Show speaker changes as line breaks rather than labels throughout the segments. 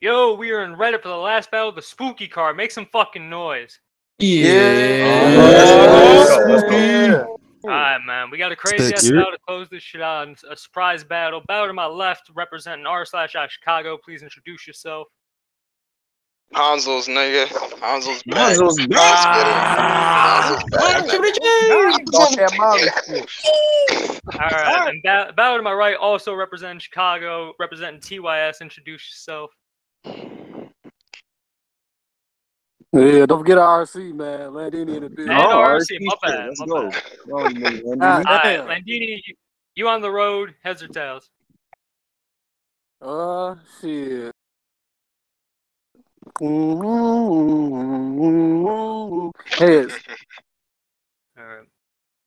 Yo, we are in Reddit for the last battle of the spooky card. Make some fucking noise.
Yeah.
Alright, man. We got a crazy ass battle to close this shit out. A surprise battle. Battle to my left, representing r slash I Chicago. Please introduce yourself.
Hanzo's nigga. Hanzo's back.
Hanzo's
back.
Talk that Molly shit.
Alright, and ba- battle to my right, also representing Chicago, representing TYS. Introduce yourself.
Yeah, don't forget RC, man. Landini in the building.
And
Oh,
RC, my
shit,
bad.
let's
My
go.
bad.
Oh, you Landini.
Ah,
Alright. Landini, you, you on the road, heads or tails?
Uh, shit. Heads.
Alright.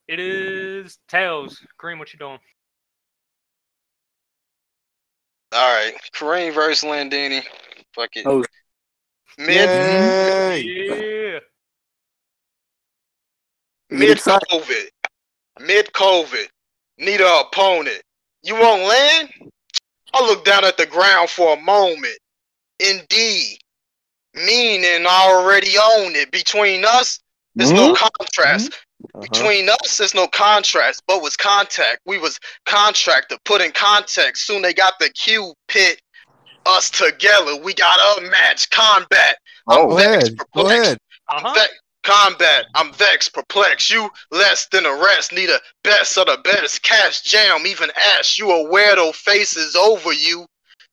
It is tails. Green, what you doing?
All right, Kareem versus Landini. Fuck it.
Oh,
Mid
Yay.
Yeah.
mid
excited.
COVID. Mid COVID. Need a opponent. You won't land? I look down at the ground for a moment. Indeed. Meaning I already own it. Between us, there's no contrast.
Uh-huh.
Between us, there's no contrast, but was contact. We was contractor, put in context. Soon they got the Q pit us together. We got a match combat. I'm
Go
vexed,
ahead. Go
perplexed.
ahead.
Uh-huh.
Ve- combat. I'm vexed, perplexed. You less than the rest. Need a best of the best. Cash jam, even ash. You a weirdo. Faces over you.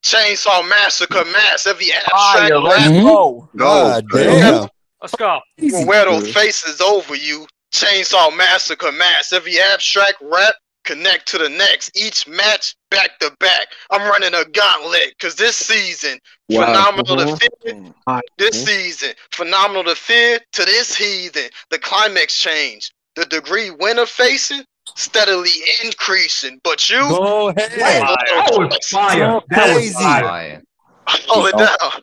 Chainsaw massacre mass. Every abstract.
Fire, let's
rap.
go.
God
Go.
damn.
Let's go.
You a weirdo. Faces over you. Chainsaw massacre mass. Every abstract rap. Connect to the next. Each match back to back. I'm running a gauntlet. Cause this season,
Wow.
phenomenal to
Uh-huh.
fear. This season, phenomenal to fear to this heathen. The climax change. The degree winner facing steadily increasing. But you
Go ahead.
That was fire. That was
Crazy.
fire.
hold it down.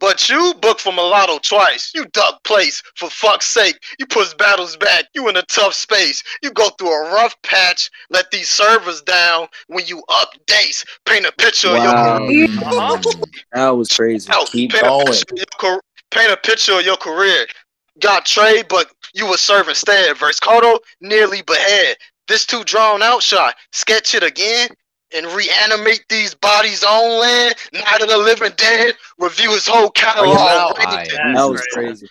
But you booked for mulatto twice. You duck place for fuck's sake. You push battles back. You in a tough space. You go through a rough patch. Let these servers down when you update. Paint a picture
Wow.
of your
Uh-huh.
That was crazy.
Oh,
Keep
paint,
going.
picture of your, car- paint a picture of your career. Got trade, but you were serving instead. Verse Kodo nearly behead. This too drawn out shot. Sketch it again and reanimate these bodies on land. Night of the living dead. Review his whole catalog.
out.
ranging-
That was
crazy.
crazy.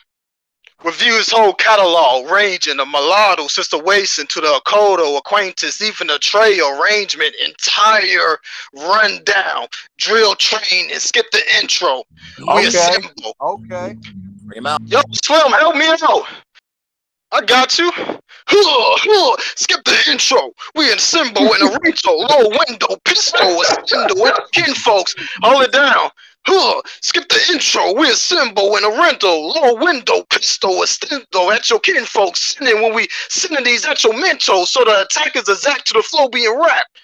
Review his whole catalog, ranging the mulatto, sister Wason to the Akodo, acquaintance, even the tray arrangement, entire rundown, drill train, and skip the intro. We
Okay.
assemble.
Okay.
Bring him out.
Yo, Slim, help me out. I got you. Skip the intro. We in Simbo in a rental, low window, pistol, ascendo, and kin folks. Hold it down. Skip the intro. We in Simbo in a rental, low window, pistol, ascendo, at your kin folks. Sending when we sending these at your mentos, so the attackers exact to the flow being rapped.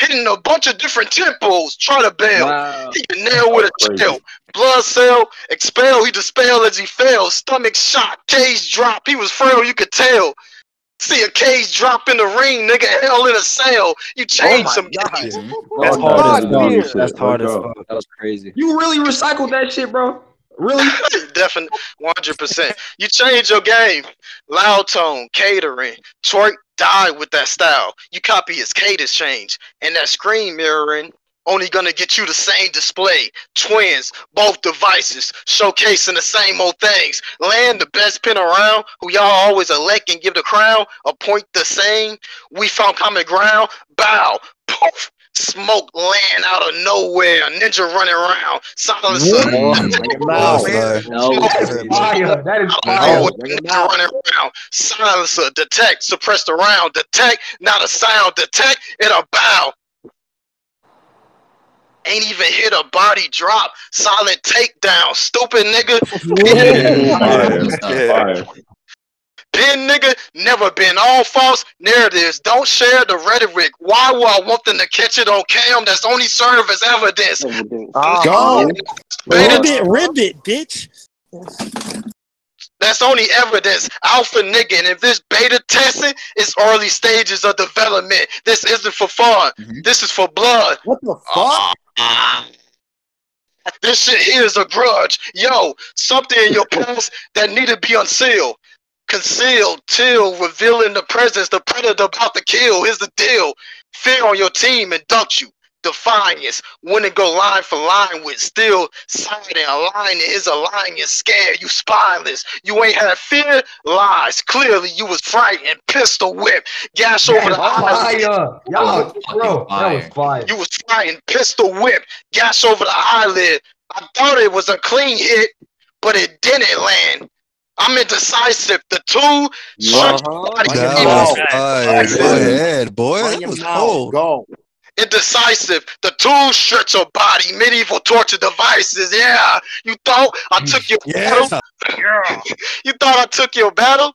Hitting a bunch of different tempos. Try to bail.
Wow.
He can nail with a
Crazy.
chill. Blood cell, expel, he dispel as he fell. Stomach shot, cage drop, he was frail, you could tell. See a cage drop in the ring, nigga, hell in a cell. You oh change
my
some
God.
games.
That's
Oh,
hard as
no,
fuck.
no,
That's hard as fuck.
That was crazy.
You really recycled that shit, bro? Really?
Definitely, 100%. You change your game. Loud tone, catering. Twerk, die with that style. You copy his cadence change. And that screen mirroring, only gonna get you the same display. Twins, both devices, showcasing the same old things. Land the best pin around, who y'all always elect and give the crown. Appoint the same. We found common ground. Bow, poof. Smoke land out of nowhere. Ninja running around. Silencer.
Wow,
Oh,
man.
That was.
Fire. That is fire.
ninja running around. Silencer, detect, suppress the round, detect, not a sound, detect, and a bow. Ain't even hit a body drop. Silent takedown. Stupid nigga.
Fire.
Been nigga, never been all false narratives. Don't share the rhetoric. Why would I want them to catch it on cam? That's only serve as evidence.
Ah,
Go.
Beta-
Ribbit, ribbit, bitch.
That's only evidence. Alpha nigga. And if this beta testing, it's early stages of development. This isn't for fun.
Mhm.
This is for blood.
What the fuck?
Ah. This shit here is a grudge. Yo, something in your past that need to be unsealed. Concealed till revealing the presence, the predator about to kill. Here's the deal. Fear on your team induct you. Defiance, wouldn't go line for line with still siding, aligning his alliance, scared, you spineless. You ain't had fear, lies. Clearly you was frightened, pistol whip, gas over the eyes.
Fire. Y'all, bro, that was fire.
You was frightened, pistol whip, gas over the eyelid. I thought it was a clean hit, but it didn't land. I'm indecisive. The two stretch
Uh-huh.
body
That was
be
fire. Go ahead, boy. That was cold.
Go.
indecisive. The two stretch your body, medieval torture devices. Yeah, you thought I took your battle.
Yeah.
Yeah.
You thought I took your battle.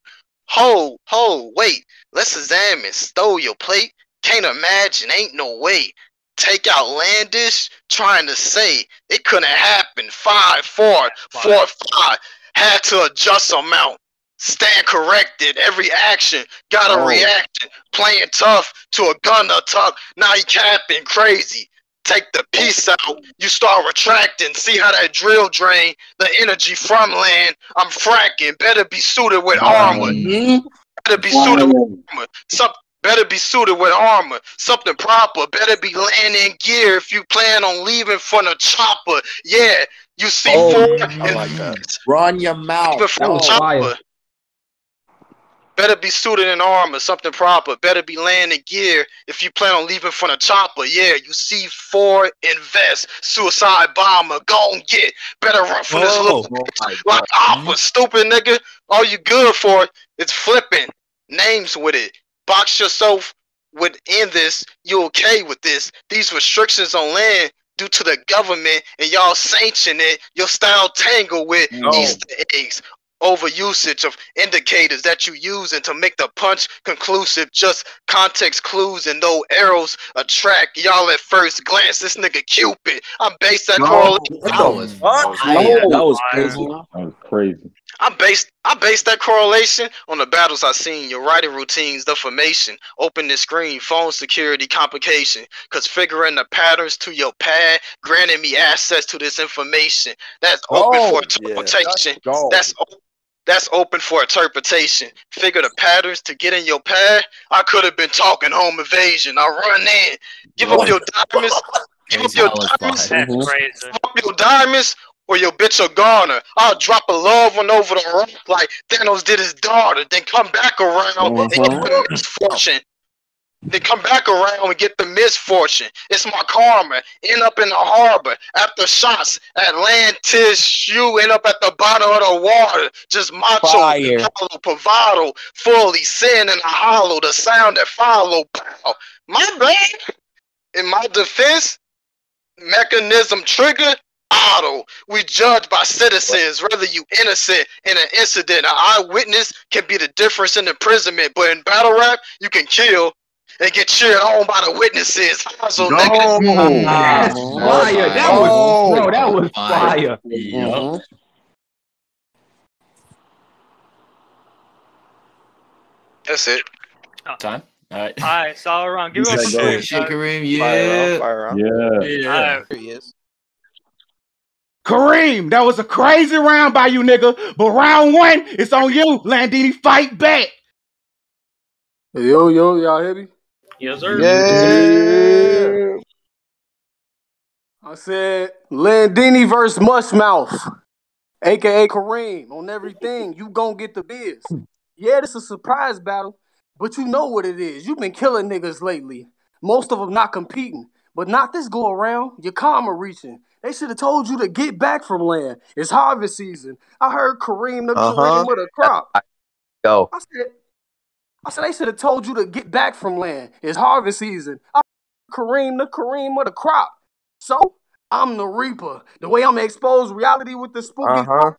Ho, ho, wait. Let's examine. Stole your plate. Can't imagine. Ain't no way. Take out Landish. Trying to say it couldn't happen. Five, four, four, five. Had to adjust amount. Stand corrected. Every action got a
Oh.
reaction. Playing tough to a gun tuck. Now you capping crazy. Take the piece out. You start retracting. See how that drill drain the energy from land. I'm fracking. Better be suited with armor. Better be suited with armor. Some better be suited with armor. Something proper. Better be landing in gear if you plan on leaving from the chopper. Yeah, you see
Oh,
four
I like that.
and
Run your mouth.
leaving from the
was
Go.
chopper. Better be suited in armor, something proper. Better be landing gear if you plan on leaving from the chopper. Yeah, you see four invest. Suicide bomber, go and get. Better run from this little
Oh
like
God. Hmm?
Alpha, stupid nigga. All you good for is flipping names with it. Box yourself within this. You okay with this? These restrictions on land due to the government and y'all sanction it. Your style tangle with
No.
Easter eggs. Over usage of indicators that you using to make the punch conclusive, just context clues and no arrows attract y'all at first glance. This nigga Cupid. I'm based that
No.
correlation.
That was
Fuck.
fire. That was crazy.
That was crazy.
I based I based that correlation on the battles I seen, your writing routines, the formation, open the screen, phone security complication, cause figuring the patterns to your pad, granting me access to this information. That's open
Oh,
for interpretation.
Go.
That's o- that's open for interpretation. Figure the patterns to get in your pad. I could have been talking home invasion. I run in, give up your diamonds, give up your diamonds,
That's crazy.
give up your diamonds, or your bitch a goner. I'll drop a love one over the rock like Thanos did his daughter, then come back around and get mm-hmm. the misfortune. Then come back around and get the misfortune. It's my karma. End up in the harbor after shots. Atlantis, you end up at the bottom of the water. Just macho, hollow, bravado, fully sin in the hollow. The sound that follow. Pow. My bad. In my defense, mechanism trigger auto. We judge by citizens, whether you innocent in an incident. An eyewitness can be the difference in imprisonment, but in battle rap, you can kill and get cheered on by the witnesses. So,
No.
nigga,
That's fire. That was, bro, that was fire.
Mhm.
that's it.
Time. All right.
All right, solid round. Give it up
He's
for
like,
Chris.
Shake Kareem,
Fire
yeah.
up, fire up.
Yeah.
Yeah.
All right.
There he is.
Kareem, that was a crazy round by you, nigga. But round one, it's on you. Landini, fight back.
Yo, yo, y'all hear me?
Yes, sir.
Yeah. I said Landini versus Mushmouth, aka Kareem, on everything. You gonna get the biz. Yeah, this is a surprise battle, but you know what it is. You've been killing niggas lately. Most of them not competing, but not this go around. Your karma reaching. They should have told you to get back from land. It's harvest season. I heard Kareem the
Uh-huh.
Kareem with a crop.
Go.
I said, I said they should have told you to get back from land. It's harvest season. I Kareem the Kareem of the crop. So I'm the reaper. The way I'm expose reality with the spooky.
Uh-huh.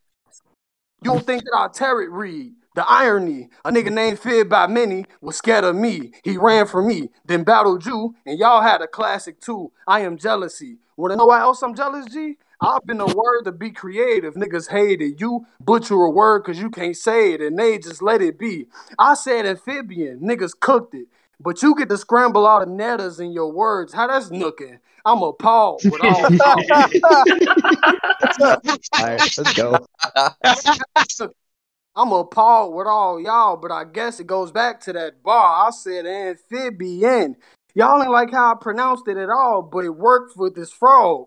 You don't think that I'll tear it read. The irony, a nigga named feared by many was scared of me. He ran from me, then battled you, and y'all had a classic too. I am jealousy. Wanna know why else I'm jealous, G? I've been a word to be creative. Niggas hate it. You butcher a word cause you can't say it, and they just let it be. I said amphibian. Niggas cooked it. But you get to scramble all the netters in your words. How that's nooking? I'm appalled with all.
All right, let's go.
I'm appalled with all y'all, but I guess it goes back to that bar. I said amphibian. Y'all ain't like how I pronounced it at all, but it worked with this frog.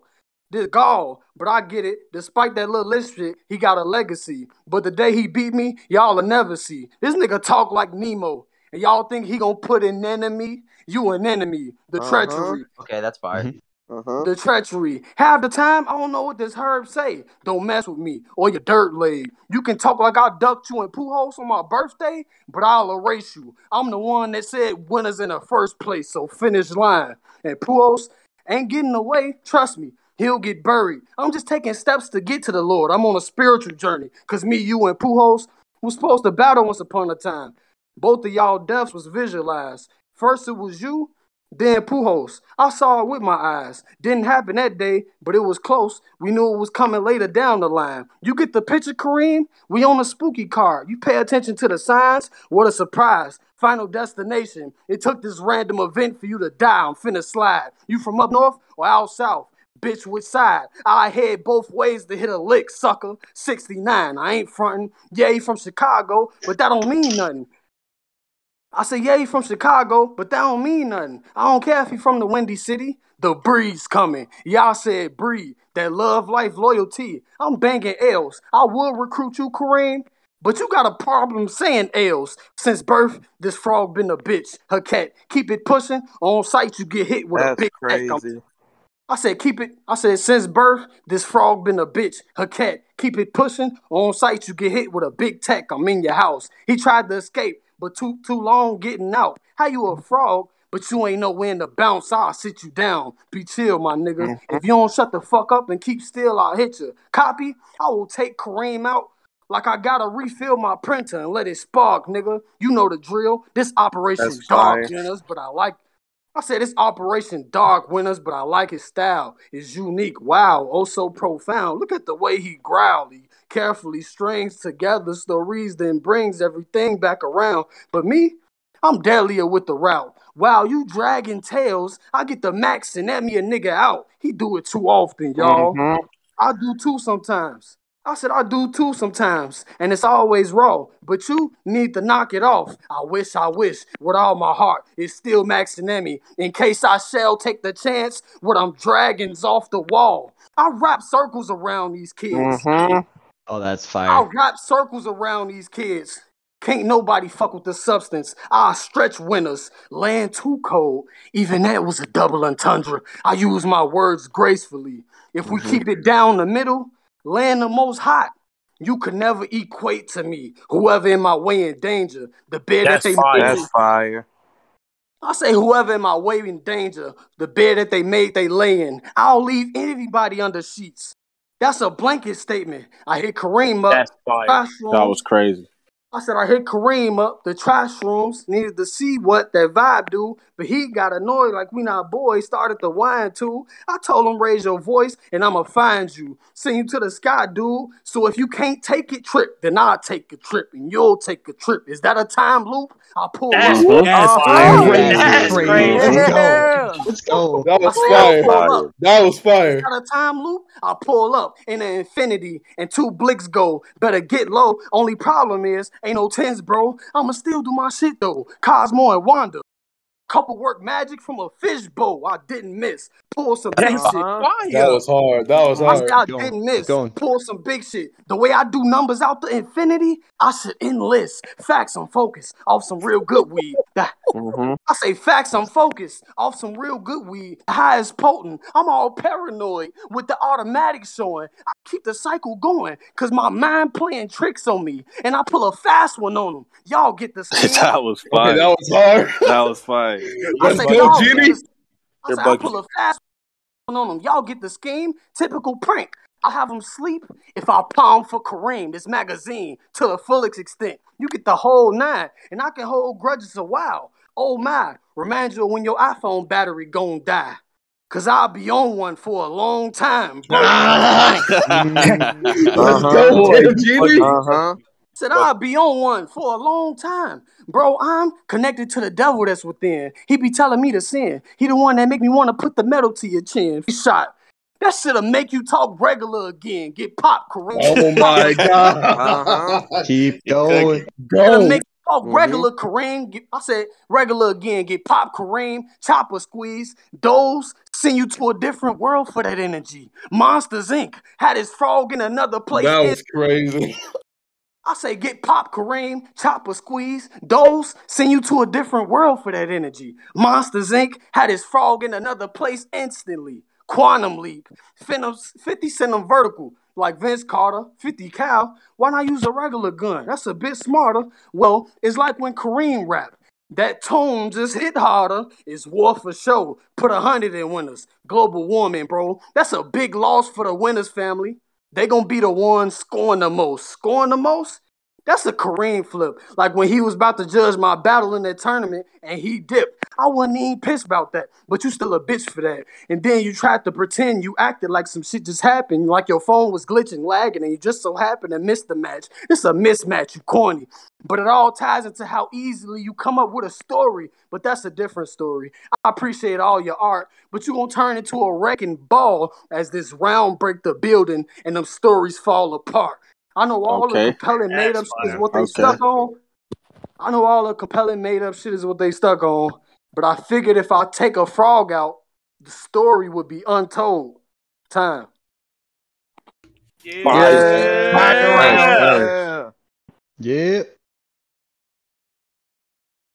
This gall, but I get it. Despite that little list shit, he got a legacy. But the day he beat me, y'all will never see. This nigga talk like Nemo. And y'all think he gonna put an enemy? You an enemy. The
Uh-huh.
treachery.
Okay, that's fine. Uh-huh.
The treachery. Half the time, I don't know what this herb say. Don't mess with me or your dirt leg. You can talk like I ducked you in Pujols on my birthday, but I'll erase you. I'm the one that said winners in the first place, so finish line. And Pujols ain't getting away. Trust me, he'll get buried. I'm just taking steps to get to the Lord. I'm on a spiritual journey. Cause me, you, and Pujols was supposed to battle once upon a time. Both of y'all deaths was visualized. First it was you, then Pujols. I saw it with my eyes. Didn't happen that day, but it was close. We knew it was coming later down the line. You get the picture, Kareem? We on a spooky card. You pay attention to the signs. What a surprise. Final destination. It took this random event for you to die. I'm finna slide. You from up north or out south? Bitch, which side? I head both ways to hit a lick, sucker. 69. I ain't frontin'. Yeah, he from Chicago, but that don't mean nothing. I say, yeah, he from Chicago, but that don't mean nothing. I don't care if he from the Windy City. The breeze coming. Y'all said breed. That love, life, loyalty. I'm banging L's. I would recruit you, Kareem, but you got a problem saying L's. Since birth, this frog been a bitch. Her cat. Keep it pushing. On sight, you get hit with a big
crazy.
I said, keep it. I said, since birth, this frog been a bitch. Her cat, keep it pushing. On sight, you get hit with a big tech. I'm in your house. He tried to escape, but too too long getting out. How you a frog, but you ain't know when to bounce? I'll sit you down. Be chill, my nigga. Mm-hmm. If you don't shut the fuck up and keep still, I'll hit you. Copy? I will take Kareem out. Like I gotta refill my printer and let it spark, nigga. You know the drill. This operation
That's
dark
fire.
winners, but I like I said this Operation Dark Winners, but I like his style. It's unique. Wow, oh so profound. Look at the way he growled. Carefully strings together stories, then brings everything back around. But me, I'm deadlier with the route. Wow, you dragging tails. I get the max and let me a nigga out. He do it too often, y'all.
Mhm.
I do too sometimes. I said I do too sometimes, and it's always raw. But you need to knock it off. I wish, I wish, with all my heart, it's still Max and Emmy. In case I shall take the chance, with I'm dragons off the wall. I wrap circles around these kids.
Mhm.
Oh, that's fire.
I
fire.
wrap circles around these kids. Can't nobody fuck with the substance. I stretch winners. Land too cold. Even that was a double entendre. I use my words gracefully. If we mm-hmm. keep it down the middle, land the most hot. You could never equate to me. Whoever in my way in danger, the bed
That's
that they
fire.
made.
That's fire.
I say whoever in my way in danger, the bed that they made they lay in. I'll leave anybody under sheets. That's a blanket statement. I hit Kareem up.
That's fire.
That was crazy.
I said I hit Kareem up. The trash rooms needed to see what that vibe do, but he got annoyed like we not boys. Started to whine too. I told him raise your voice and I'ma find you, send you to the sky, dude. So if you can't take it, trip, then I'll take a trip and you'll take a trip. Is that a time loop? I'll pull
That's,
up.
that's
Oh,
fire.
yeah.
That's
Crazy.
crazy.
Let's go.
Yeah.
Let's go.
That was
said I'll
fire.
pull.
That was fire.
Got a time loop? I pull up in an infinity and two blicks go. Better get low. Only problem is, ain't no tens, bro. I'ma still do my shit though. Cosmo and Wanda. Couple work magic from a fishbowl. I didn't miss. Pull some big shit.
That was hard. That was hard.
said I
Going.
didn't
Keep
miss. Pull some big shit. The way I do numbers out the infinity, I should enlist. Facts on focus off some real good weed. That-
Mhm.
I say facts, I'm focused off some real good weed. High as potent. I'm all paranoid with the automatic showing. I keep the cycle going because my mind playing tricks on me. And I pull a fast one on them. Y'all get the scheme.
that was
Okay, that was hard.
that was fire.
I
Let's
say,
go,
y'all
Jimmy.
I
They're
I
bugging.
pull a fast one on them. Y'all get the scheme. Typical prank. I have them sleep if I palm for Kareem, this magazine, to the fullest extent. You get the whole nine, and I can hold grudges a while. Oh my, remind you of when your iPhone battery gon' die. Cause I'll be on one for a long time, bro.
Let's
Uh-huh.
go, Tim Jimmy.
Uh huh.
Said I'll be on one for a long time. Bro, I'm connected to the devil that's within. He be telling me to sin. He the one that make me want to put the metal to your chin. He shot. That shit'll make you talk regular again. Get pop, Kareem.
Oh my god.
Uh-huh. Keep going.
It'll
Go.
make you talk
Mhm.
regular Kareem. Get- I said regular again. Get pop Kareem, chopper squeeze, Those send you to a different world for that energy. Monsters Inc. had his frog in another place.
That was crazy.
I say get pop Kareem, chopper squeeze, dose, send you to a different world for that energy. Monsters Inc. had his frog in another place instantly. Quantum leap, 50 send them vertical, like Vince Carter, 50 cal. Why not use a regular gun? That's a bit smarter. Well, it's like when Kareem rap. That tone just hit harder. It's war for show. Put a hundred in winners. Global warming, bro. That's a big loss for the winners family. They gonna be the ones scoring the most. Scoring the most? That's a Kareem flip. Like when he was about to judge my battle in that tournament and he dipped. I wasn't even pissed about that. But you still a bitch for that. And then you tried to pretend you acted like some shit just happened, like your phone was glitching, lagging, and you just so happened to miss the match. It's a mismatch, you corny. But it all ties into how easily you come up with a story. But that's a different story. I appreciate all your art, but you gonna turn into a wrecking ball as this round break the building and them stories fall apart. I know all
Okay.
the compelling made up shit is what they
Okay.
stuck on. I know all the compelling made up shit is what they stuck on. But I figured if I take a frog out, the story would be untold. Time.
Yeah.
Fire. Fire round.
Yeah.